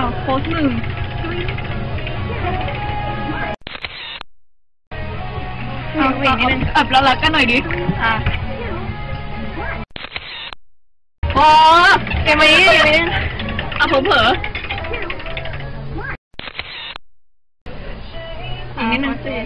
อ้าวโค้ชหนึ่งเอาเอาเอาอับแล้วรักกันหน่อยดิ อะโอ้เกมนี้เกมนี้อะผมเผลออีกนิดนึงสิ